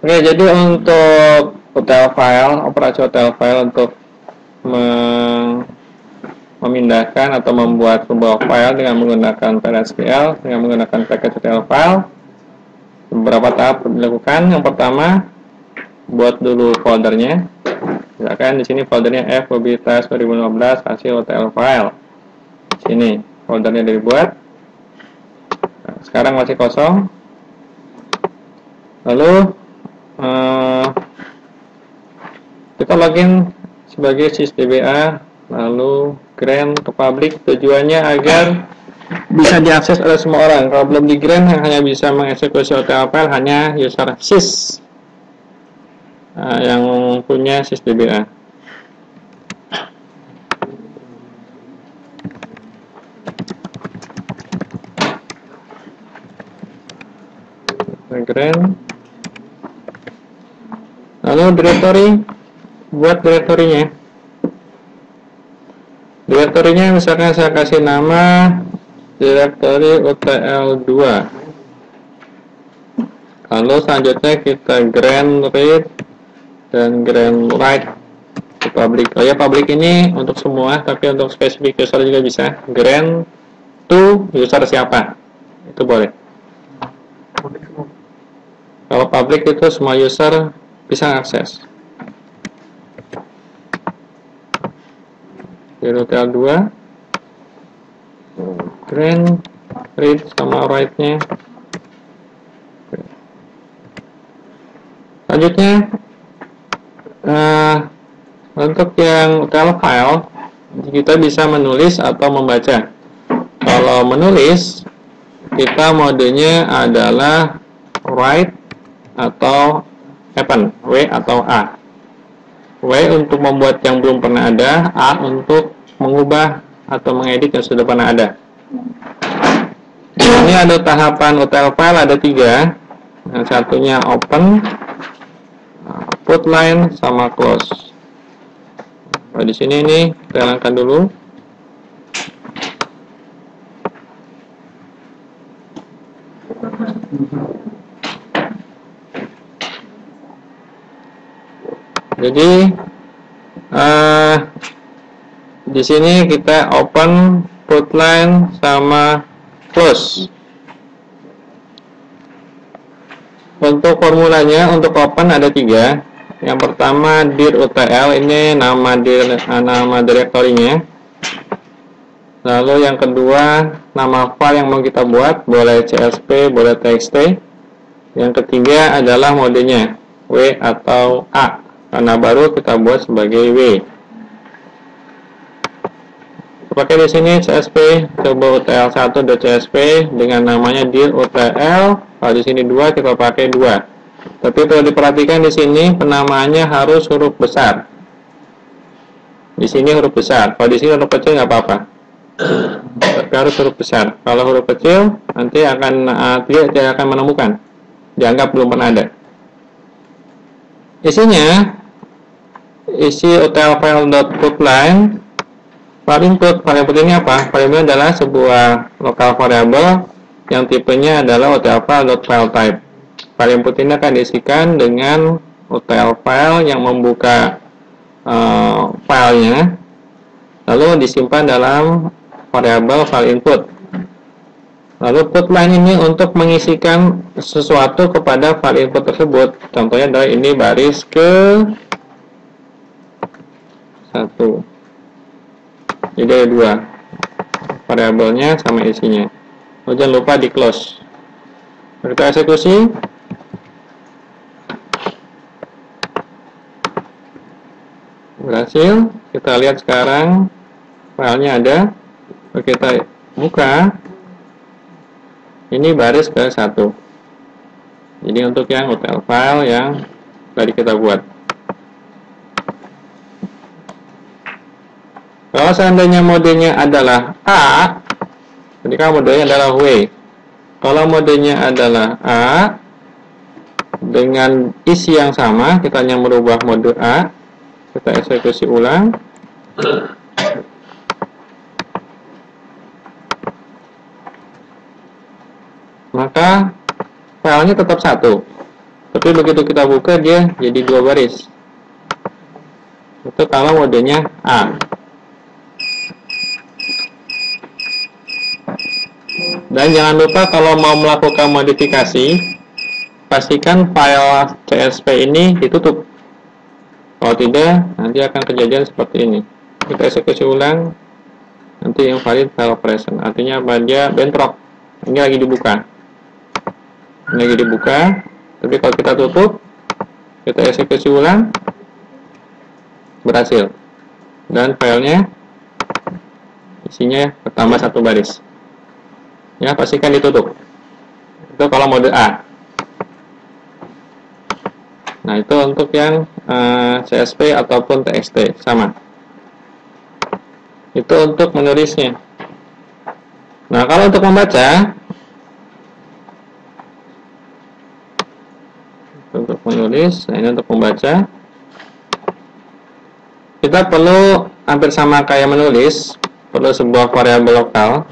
Oke, jadi untuk hotel file, operasi hotel file untuk memindahkan atau membuat sebuah file dengan menggunakan PLSQL dengan menggunakan package hotel file beberapa tahap dilakukan. Yang pertama, buat dulu foldernya. Misalkan di sini foldernya F mobilitas 2015 hasil hotel file. Sini foldernya dibuat. Nah, sekarang masih kosong. Lalu uh, kita login sebagai sysdba lalu grant ke publik. Tujuannya agar bisa diakses oleh semua orang. Kalau belum di grant hanya bisa mengeksekusi file hanya user sys uh, yang punya sysdba grant lalu directory buat direktorinya. Direktorinya misalkan saya kasih nama direktori UTL2 lalu selanjutnya kita grant read dan grant write ke public. Oh ya public ini untuk semua tapi untuk spesifik user juga bisa. Grant to user siapa? Itu boleh. Kalau public itu semua user bisa akses. Hotel 2 grand read sama write nya selanjutnya uh, untuk yang hotel file kita bisa menulis atau membaca. Kalau menulis kita modenya adalah write atau happen W atau A W untuk membuat yang belum pernah ada, A untuk mengubah atau mengedit yang sudah pernah ada. Ini ada tahapan hotel file ada tiga. Yang satunya open, put line, sama close. Nah, di sini ini kita dulu. Jadi uh, di sini kita open put line sama close. Untuk formulanya untuk open ada tiga. Yang pertama dir utl ini nama dir nama direktorinya. Lalu yang kedua nama file yang mau kita buat boleh csp boleh txt. Yang ketiga adalah modenya w atau a karena baru kita buat sebagai W. Pakai di sini CSP coba UTL1.csp dengan namanya dir UTL. Kalau di sini dua kita pakai dua. Tapi perlu diperhatikan di sini penamaannya harus huruf besar. Di sini huruf besar. Kalau di sini huruf kecil nggak apa-apa. Harus huruf besar. Kalau huruf kecil nanti akan uh, tidak tidak akan menemukan. Dianggap belum pernah ada. Isinya isi file.putline file input file input ini apa? file input adalah sebuah lokal variable yang tipenya adalah hotel file.file type. File input ini akan diisikan dengan hotel file yang membuka uh, filenya lalu disimpan dalam variabel file input. Lalu put line ini untuk mengisikan sesuatu kepada file input tersebut. Contohnya adalah ini baris ke satu. Jadi ada dua. Variabelnya sama isinya. Oh, jangan lupa di close. Kita eksekusi. Berhasil. Kita lihat sekarang. Filenya ada. Kita buka. Ini baris ke satu. Jadi untuk yang hotel file yang tadi kita buat Kalau seandainya modenya adalah A, ketika modenya adalah W. Kalau modenya adalah A, dengan isi yang sama, kita hanya merubah mode A, kita eksekusi ulang. Maka filenya tetap satu. tapi begitu kita buka dia jadi dua baris itu kalau modenya A dan jangan lupa kalau mau melakukan modifikasi pastikan file CSV ini ditutup. Kalau tidak nanti akan kejadian seperti ini. Kita eksekusi ulang nanti yang valid file present artinya apa? Dia bentrok. Ini lagi dibuka. Ini lagi dibuka. Tapi kalau kita tutup kita eksekusi ulang berhasil. Dan filenya isinya pertama satu baris ya pastikan ditutup. Itu kalau mode A. Nah itu untuk yang uh, eh, CSV ataupun TXT sama. Itu untuk menulisnya. Nah kalau untuk membaca untuk menulis nah ini untuk membaca. Kita perlu hampir sama kayak menulis perlu sebuah variabel lokal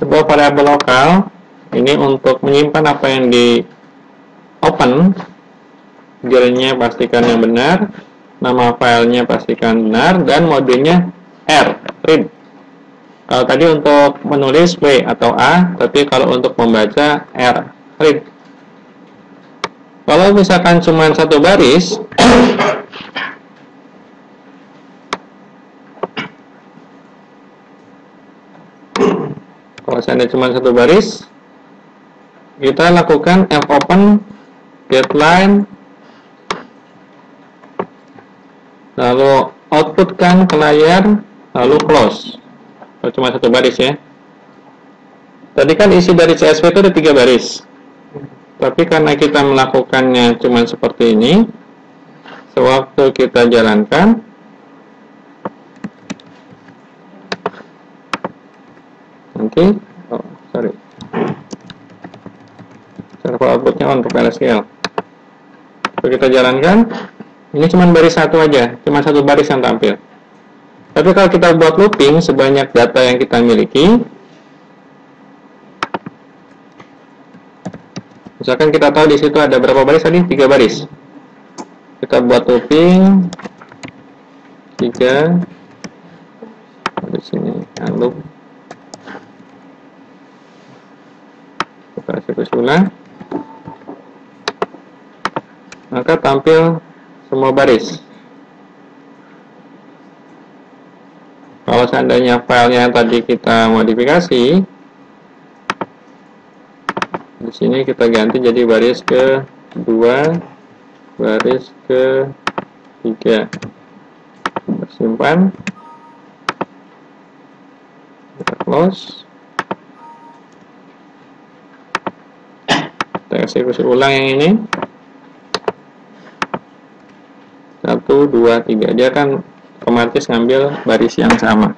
sebuah variabel lokal. Ini untuk menyimpan apa yang di open. Dirnya pastikan yang benar nama filenya pastikan benar dan modenya R read. Kalau tadi untuk menulis W atau A tapi kalau untuk membaca R read. Kalau misalkan cuma satu baris seandainya cuma satu baris. Kita lakukan f open line. Lalu outputkan ke layar lalu close. Cuma satu baris ya. Tadi kan isi dari CSV itu ada tiga baris. Tapi karena kita melakukannya cuma seperti ini sewaktu kita jalankan nanti oh sorry server outputnya untuk LSQL Kalau kita jalankan. Ini cuma baris satu aja cuma satu baris yang tampil. Tapi kalau kita buat looping sebanyak data yang kita miliki misalkan kita tahu di situ ada berapa baris tadi? Tiga baris. Kita buat looping tiga di sini loop kita eksekusi ulang maka tampil semua baris. Kalau seandainya filenya yang tadi kita modifikasi di sini kita ganti jadi baris ke 2 baris ke 3 simpan. Kita close. Kita eksekusi ulang yang ini satu dua tiga. Dia akan otomatis ngambil baris yang sama.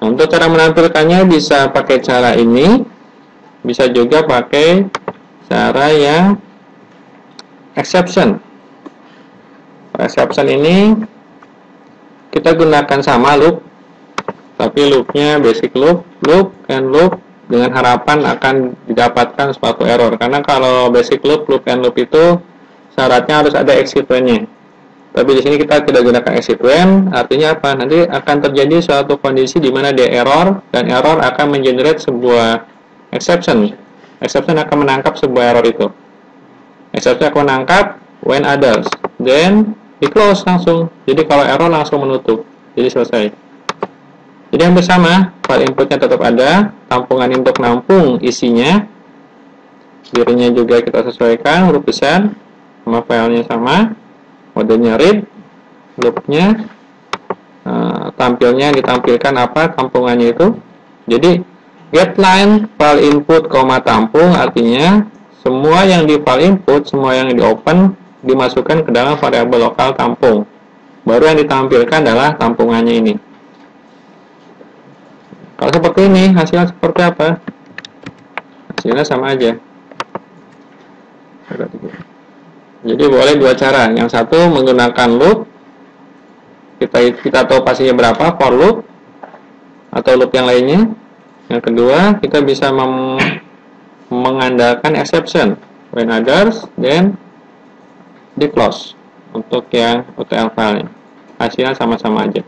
Untuk cara menampilkannya bisa pakai cara ini bisa juga pakai cara yang exception. Exception ini kita gunakan sama loop tapi loopnya basic loop loop and loop dengan harapan akan didapatkan suatu error. Karena kalau basic loop loop and loop itu syaratnya harus ada exit nya tapi di sini kita tidak gunakan exit when artinya apa? Nanti akan terjadi suatu kondisi di mana dia error dan error akan mengenerate sebuah exception. Exception akan menangkap sebuah error itu. Exception akan menangkap when others then di close langsung. Jadi kalau error langsung menutup. Jadi selesai. Jadi yang bersama, file inputnya tetap ada, tampungan untuk nampung isinya, dirinya juga kita sesuaikan huruf besar, sama filenya sama, modenya read, loopnya, uh, tampilnya ditampilkan apa tampungannya itu. Jadi get line file input, koma tampung artinya semua yang di file input, semua yang di open dimasukkan ke dalam variabel lokal tampung. Baru yang ditampilkan adalah tampungannya ini. Kalau seperti ini, hasilnya seperti apa? Hasilnya sama aja. Jadi boleh dua cara. Yang satu menggunakan loop, kita kita tahu pastinya berapa for loop atau loop yang lainnya. Yang kedua kita bisa mengandalkan exception. When others then di close untuk yang UTL file hasilnya sama-sama aja